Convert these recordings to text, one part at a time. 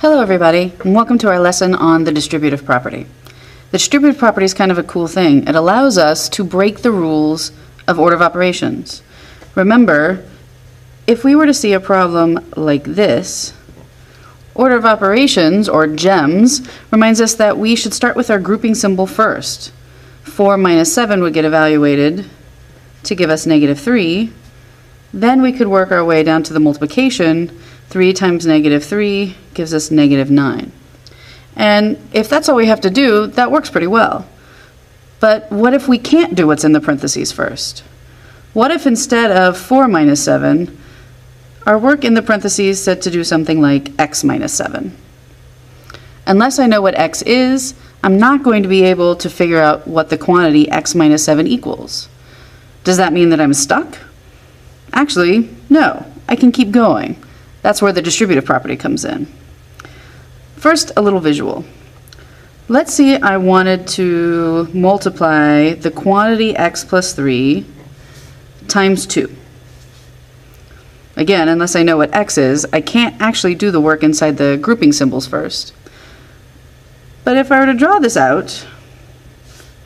Hello everybody, and welcome to our lesson on the distributive property. The distributive property is kind of a cool thing. It allows us to break the rules of order of operations. Remember, if we were to see a problem like this, order of operations, or GEMS, reminds us that we should start with our grouping symbol first. 4 minus 7 would get evaluated to give us negative 3. Then we could work our way down to the multiplication. 3 times negative 3 gives us negative 9. And if that's all we have to do, that works pretty well. But what if we can't do what's in the parentheses first? What if instead of 4 minus 7, our work in the parentheses said to do something like x minus 7? Unless I know what x is, I'm not going to be able to figure out what the quantity x minus 7 equals. Does that mean that I'm stuck? Actually, no. I can keep going. That's where the distributive property comes in. First, a little visual. Let's see I wanted to multiply the quantity x plus 3 times 2. Again, unless I know what x is, I can't actually do the work inside the grouping symbols first. But if I were to draw this out,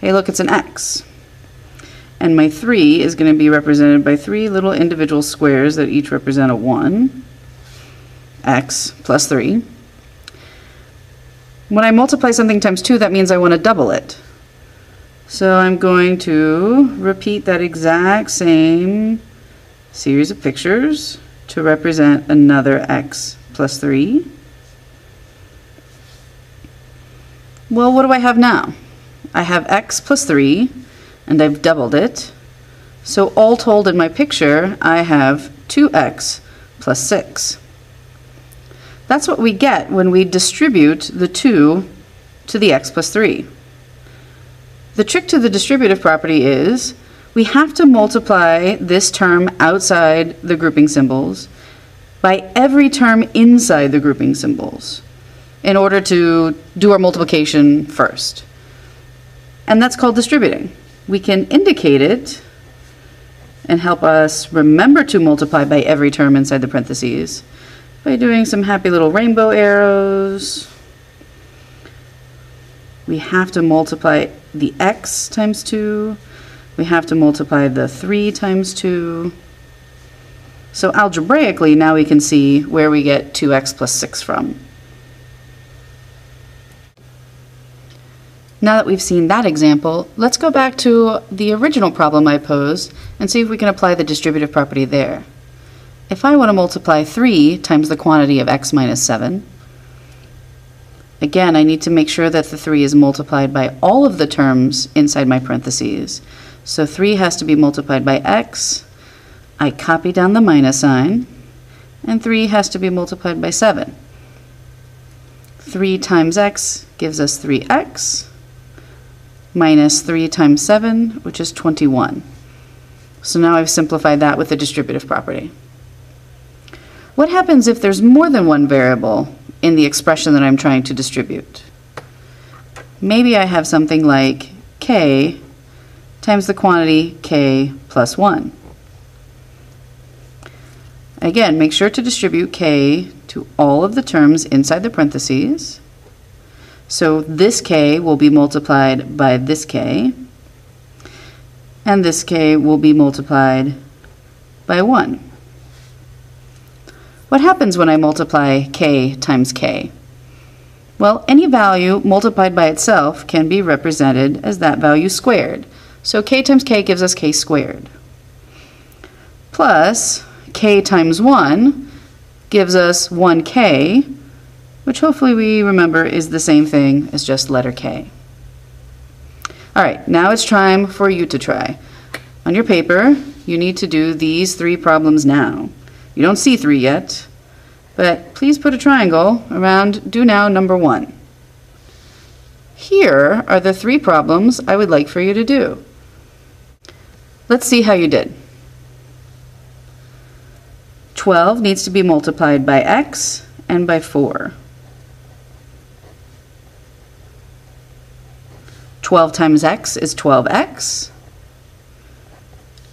hey look, it's an x. And my 3 is going to be represented by three little individual squares that each represent a 1, x plus 3. When I multiply something times 2, that means I want to double it. So I'm going to repeat that exact same series of pictures to represent another x plus 3. Well, what do I have now? I have x plus 3, and I've doubled it. So all told in my picture, I have 2x plus 6. That's what we get when we distribute the 2 to the x plus 3. The trick to the distributive property is we have to multiply this term outside the grouping symbols by every term inside the grouping symbols in order to do our multiplication first. And that's called distributing. We can indicate it and help us remember to multiply by every term inside the parentheses by doing some happy little rainbow arrows. We have to multiply the x times 2. We have to multiply the 3 times 2. So algebraically, now we can see where we get 2x plus 6 from. Now that we've seen that example, let's go back to the original problem I posed and see if we can apply the distributive property there. If I want to multiply 3 times the quantity of x minus 7, again, I need to make sure that the 3 is multiplied by all of the terms inside my parentheses. So 3 has to be multiplied by x. I copy down the minus sign. And 3 has to be multiplied by 7. 3 times x gives us 3x minus 3 times 7, which is 21. So now I've simplified that with the distributive property. What happens if there's more than one variable in the expression that I'm trying to distribute? Maybe I have something like k times the quantity k plus 1. Again, make sure to distribute k to all of the terms inside the parentheses. So this k will be multiplied by this k, and this k will be multiplied by 1. What happens when I multiply k times k? Well, any value multiplied by itself can be represented as that value squared. So k times k gives us k squared. Plus k times 1 gives us 1k, which hopefully we remember is the same thing as just letter k. All right, now it's time for you to try. On your paper, you need to do these three problems now. You don't see three yet, but please put a triangle around do now number one. Here are the three problems I would like for you to do. Let's see how you did. 12 needs to be multiplied by x and by 4. 12 times x is 12x,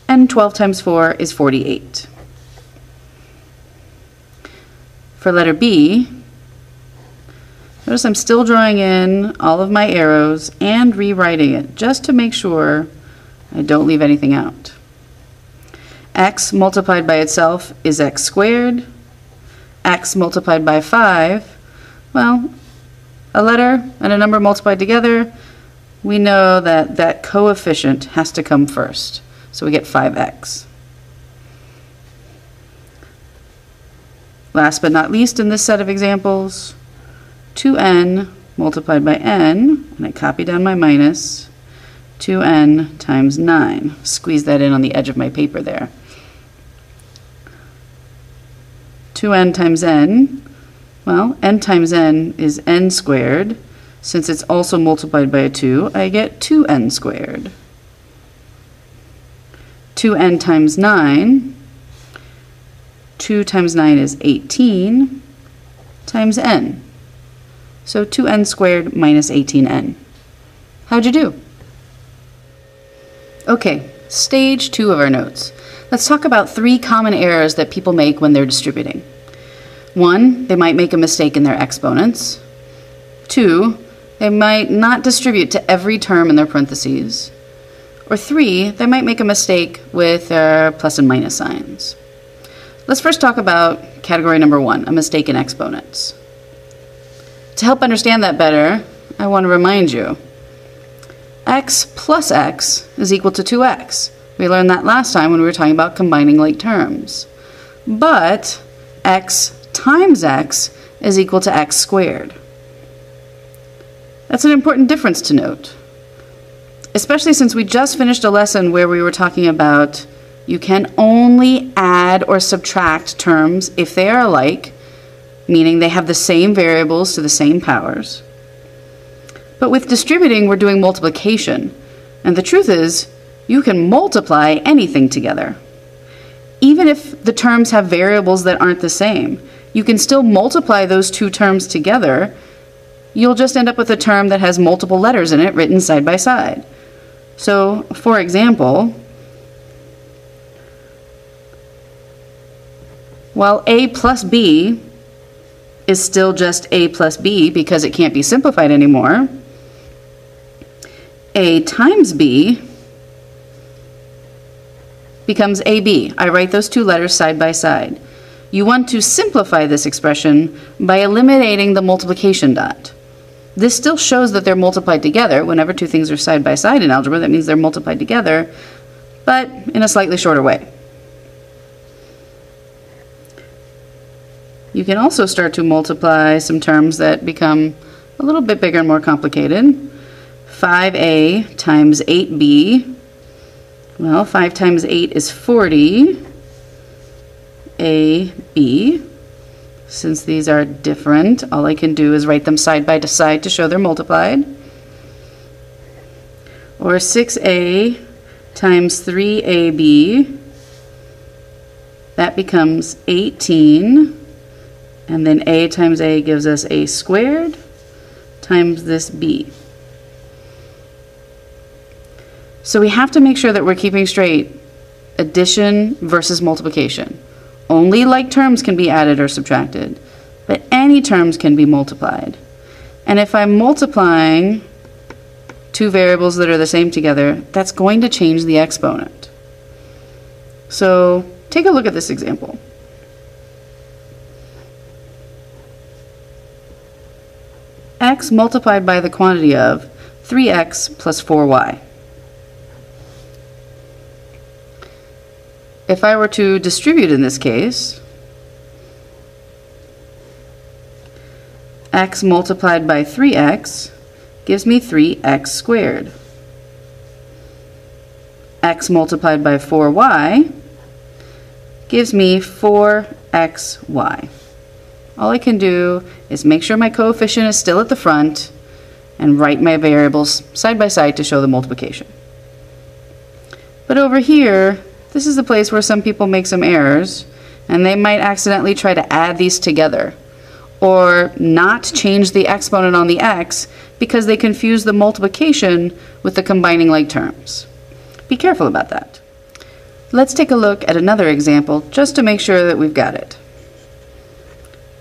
and 12 times 4 is 48. For letter B, Notice I'm still drawing in all of my arrows and rewriting it, just to make sure I don't leave anything out. x multiplied by itself is x squared. x multiplied by 5, well, a letter and a number multiplied together, we know that that coefficient has to come first. So we get 5x. Last but not least in this set of examples, 2n multiplied by n, and I copy down my minus, 2n times 9. Squeeze that in on the edge of my paper there. 2n times n, well, n times n is n squared. Since it's also multiplied by a 2, I get 2n squared. 2n times 9, 2 times 9 is 18, times n. So 2n squared minus 18n. How'd you do? Okay, stage two of our notes. Let's talk about three common errors that people make when they're distributing. One, they might make a mistake in their exponents. Two, they might not distribute to every term in their parentheses. Or three, they might make a mistake with their plus and minus signs. Let's first talk about category number one, a mistake in exponents. To help understand that better, I want to remind you, x plus x is equal to 2x. We learned that last time when we were talking about combining like terms. But x times x is equal to x squared. That's an important difference to note, especially since we just finished a lesson where we were talking about you can only add or subtract terms if they are alike meaning they have the same variables to the same powers. But with distributing, we're doing multiplication. And the truth is, you can multiply anything together. Even if the terms have variables that aren't the same, you can still multiply those two terms together. You'll just end up with a term that has multiple letters in it written side by side. So, for example, while a plus b is still just a plus b because it can't be simplified anymore. a times b becomes ab. I write those two letters side by side. You want to simplify this expression by eliminating the multiplication dot. This still shows that they're multiplied together. Whenever two things are side by side in algebra, that means they're multiplied together, but in a slightly shorter way. You can also start to multiply some terms that become a little bit bigger and more complicated. 5a times 8b. Well, 5 times 8 is 40. ab. Since these are different, all I can do is write them side by side to show they're multiplied. Or 6a times 3ab. That becomes 18 and then a times a gives us a squared times this b. So we have to make sure that we're keeping straight addition versus multiplication. Only like terms can be added or subtracted, but any terms can be multiplied. And if I'm multiplying two variables that are the same together, that's going to change the exponent. So take a look at this example. X multiplied by the quantity of 3x plus 4y. If I were to distribute in this case, x multiplied by 3x gives me 3x squared. x multiplied by 4y gives me 4xy. All I can do is make sure my coefficient is still at the front and write my variables side by side to show the multiplication. But over here, this is the place where some people make some errors and they might accidentally try to add these together or not change the exponent on the x because they confuse the multiplication with the combining like terms. Be careful about that. Let's take a look at another example just to make sure that we've got it.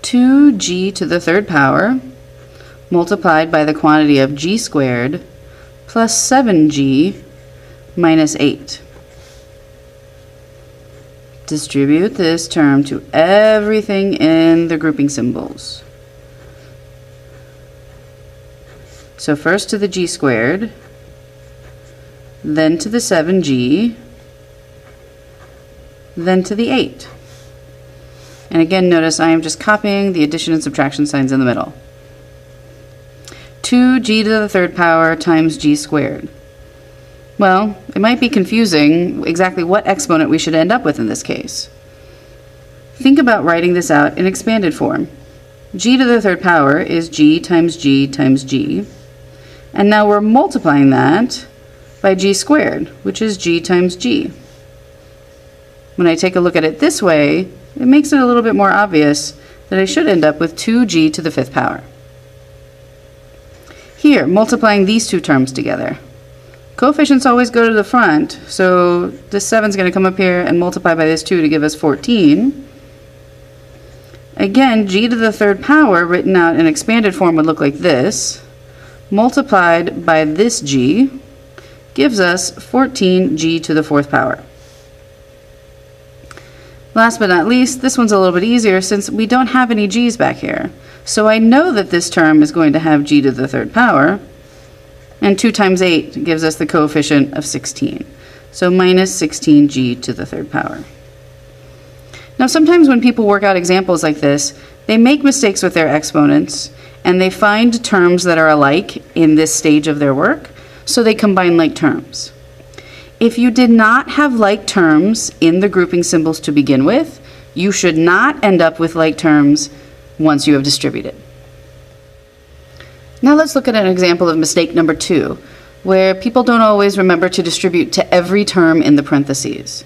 2g to the third power multiplied by the quantity of g squared plus 7g minus 8. Distribute this term to everything in the grouping symbols. So first to the g squared, then to the 7g, then to the 8. And again, notice I am just copying the addition and subtraction signs in the middle. 2g to the third power times g squared. Well, it might be confusing exactly what exponent we should end up with in this case. Think about writing this out in expanded form. g to the third power is g times g times g. And now we're multiplying that by g squared, which is g times g. When I take a look at it this way, it makes it a little bit more obvious that I should end up with 2g to the fifth power. Here, multiplying these two terms together. Coefficients always go to the front, so this 7 is going to come up here and multiply by this 2 to give us 14. Again, g to the third power written out in expanded form would look like this. Multiplied by this g gives us 14g to the fourth power. Last but not least, this one's a little bit easier since we don't have any g's back here. So I know that this term is going to have g to the third power, and 2 times 8 gives us the coefficient of 16. So minus 16g to the third power. Now sometimes when people work out examples like this, they make mistakes with their exponents, and they find terms that are alike in this stage of their work, so they combine like terms. If you did not have like terms in the grouping symbols to begin with, you should not end up with like terms once you have distributed. Now let's look at an example of mistake number two, where people don't always remember to distribute to every term in the parentheses.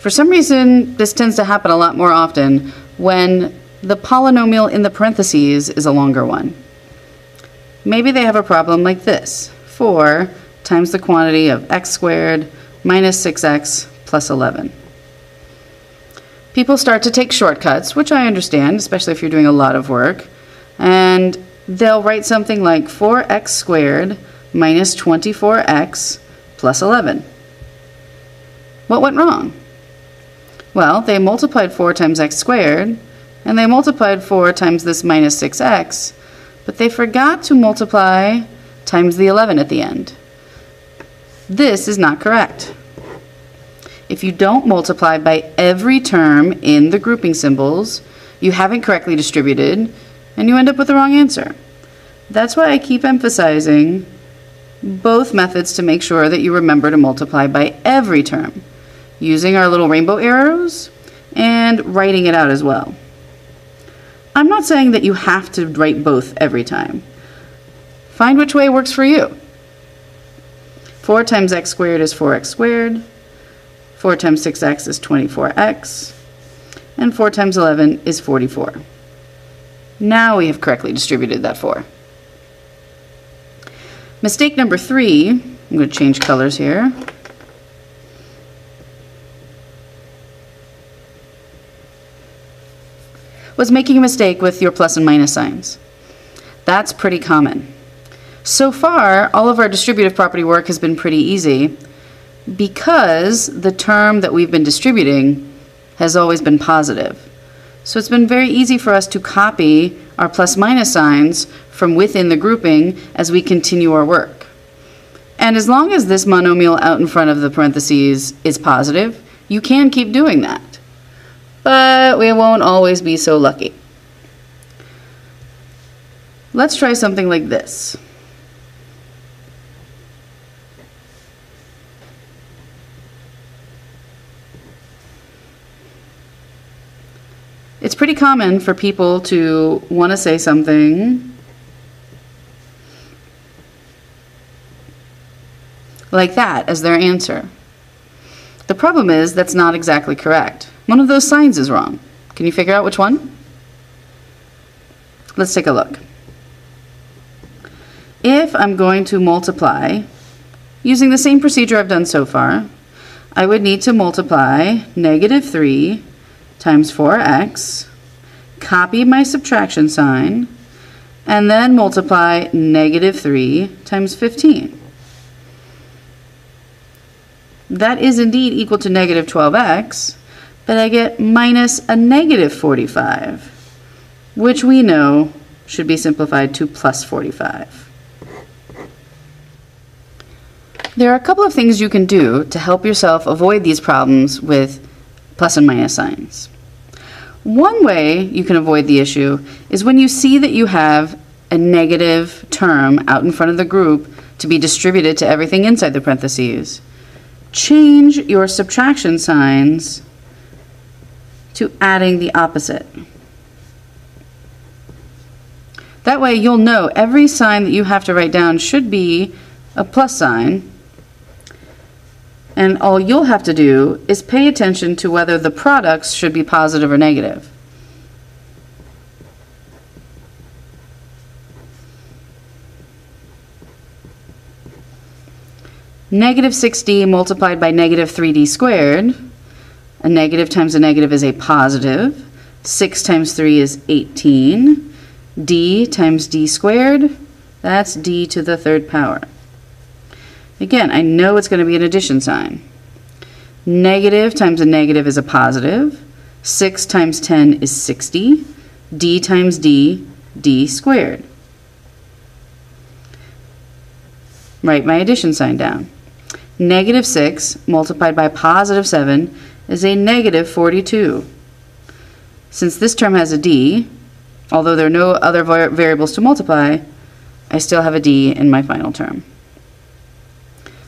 For some reason, this tends to happen a lot more often when the polynomial in the parentheses is a longer one. Maybe they have a problem like this. 4 times the quantity of x squared minus 6x plus 11 people start to take shortcuts, which I understand, especially if you're doing a lot of work, and they'll write something like 4x squared minus 24x plus 11. What went wrong? Well, they multiplied 4 times x squared, and they multiplied 4 times this minus 6x, but they forgot to multiply times the 11 at the end. This is not correct if you don't multiply by every term in the grouping symbols, you haven't correctly distributed, and you end up with the wrong answer. That's why I keep emphasizing both methods to make sure that you remember to multiply by every term, using our little rainbow arrows and writing it out as well. I'm not saying that you have to write both every time. Find which way works for you. 4 times x squared is 4x squared. 4 times 6x is 24x, and 4 times 11 is 44. Now we have correctly distributed that 4. Mistake number 3, I'm going to change colors here. was making a mistake with your plus and minus signs. That's pretty common. So far, all of our distributive property work has been pretty easy, because the term that we've been distributing has always been positive. So it's been very easy for us to copy our plus minus signs from within the grouping as we continue our work. And as long as this monomial out in front of the parentheses is positive, you can keep doing that. But we won't always be so lucky. Let's try something like this. It's pretty common for people to want to say something like that as their answer. The problem is that's not exactly correct. One of those signs is wrong. Can you figure out which one? Let's take a look. If I'm going to multiply using the same procedure I've done so far, I would need to multiply negative 3 times 4x, copy my subtraction sign, and then multiply negative 3 times 15. That is indeed equal to negative 12x, but I get minus a negative 45, which we know should be simplified to plus 45. There are a couple of things you can do to help yourself avoid these problems with plus and minus signs. One way you can avoid the issue is when you see that you have a negative term out in front of the group to be distributed to everything inside the parentheses. Change your subtraction signs to adding the opposite. That way you'll know every sign that you have to write down should be a plus sign and all you'll have to do is pay attention to whether the products should be positive or negative. Negative 6d multiplied by negative 3d squared, a negative times a negative is a positive. 6 times 3 is 18. d times d squared, that's d to the third power. Again, I know it's going to be an addition sign. Negative times a negative is a positive. 6 times 10 is 60. d times d, d squared. Write my addition sign down. Negative 6 multiplied by positive 7 is a negative 42. Since this term has a d, although there are no other variables to multiply, I still have a d in my final term.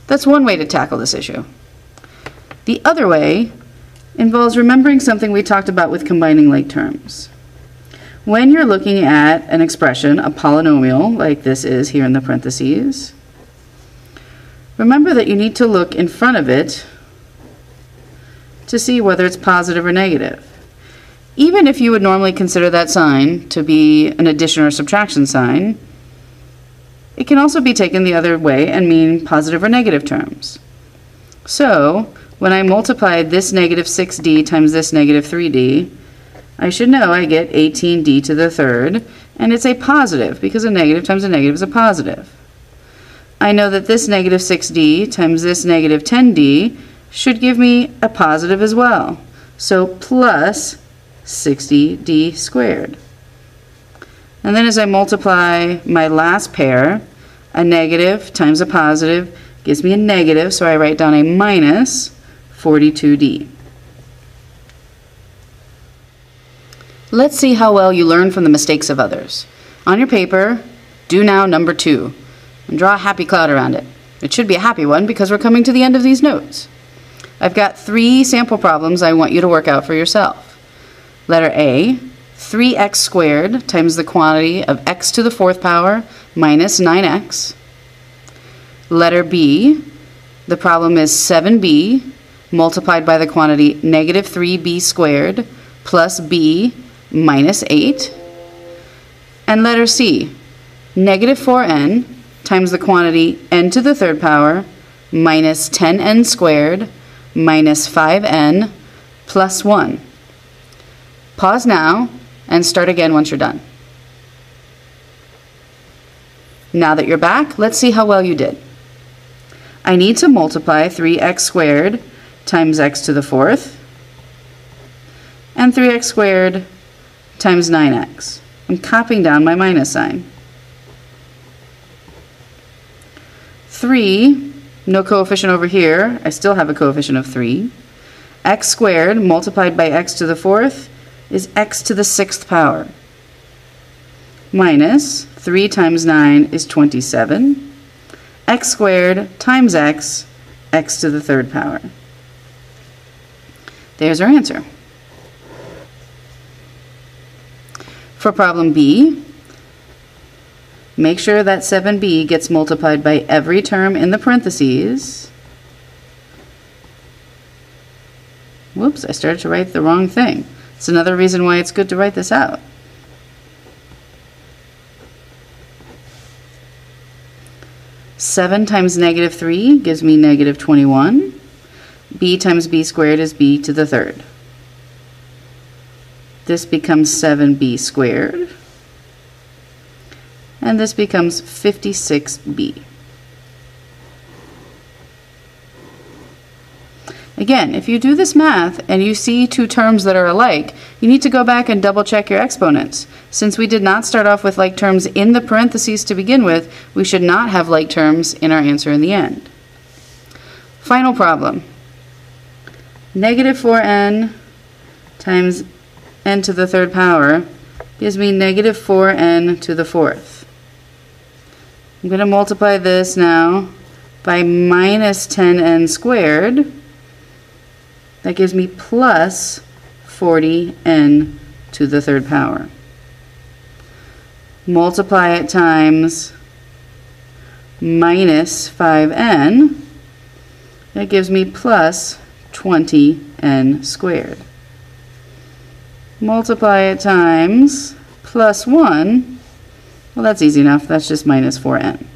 That's one way to tackle this issue. The other way involves remembering something we talked about with combining like terms. When you're looking at an expression, a polynomial, like this is here in the parentheses, remember that you need to look in front of it to see whether it's positive or negative. Even if you would normally consider that sign to be an addition or subtraction sign, it can also be taken the other way and mean positive or negative terms. So, when I multiply this negative 6d times this negative 3d, I should know I get 18d to the third, and it's a positive because a negative times a negative is a positive. I know that this negative 6d times this negative 10d should give me a positive as well. So plus 60d squared. And then as I multiply my last pair, a negative times a positive gives me a negative, so I write down a minus 42D. Let's see how well you learn from the mistakes of others. On your paper, do now number two, and draw a happy cloud around it. It should be a happy one because we're coming to the end of these notes. I've got three sample problems I want you to work out for yourself. Letter A, 3x squared times the quantity of x to the fourth power minus 9x. Letter B, the problem is 7b multiplied by the quantity negative 3b squared plus b minus 8. And letter C, negative 4n times the quantity n to the third power minus 10n squared minus 5n plus 1. Pause now and start again once you're done. Now that you're back, let's see how well you did. I need to multiply 3x squared times x to the fourth and 3x squared times 9x. I'm copying down my minus sign. 3, no coefficient over here, I still have a coefficient of 3. x squared multiplied by x to the fourth is x to the sixth power minus 3 times 9 is 27. x squared times x, x to the third power. There's our answer. For problem B, make sure that 7b gets multiplied by every term in the parentheses. Whoops, I started to write the wrong thing. It's another reason why it's good to write this out. Seven times negative three gives me negative 21. b times b squared is b to the third. This becomes 7b squared. and this becomes 56b. Again, if you do this math and you see two terms that are alike, you need to go back and double check your exponents. Since we did not start off with like terms in the parentheses to begin with, we should not have like terms in our answer in the end. Final problem. Negative 4n times n to the third power gives me negative 4n to the fourth. I'm going to multiply this now by minus 10n squared. That gives me plus 40n to the third power. Multiply it times minus 5n. That gives me plus 20n squared. Multiply it times plus 1. Well, that's easy enough. That's just minus 4n.